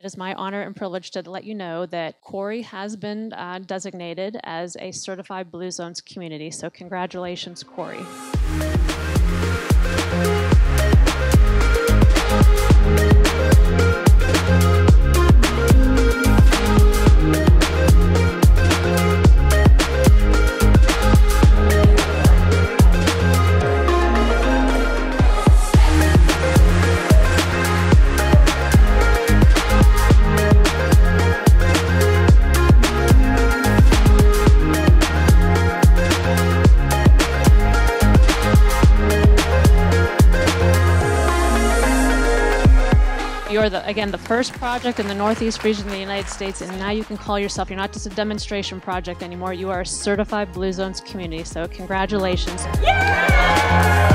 It is my honor and privilege to let you know that Corry has been uh, designated as a certified Blue Zones community. So, congratulations, Corry. You're the again the first project in the Northeast region of the United States, and now you can call yourself. You're not just a demonstration project anymore. You are a certified Blue Zones community. So congratulations. Yeah!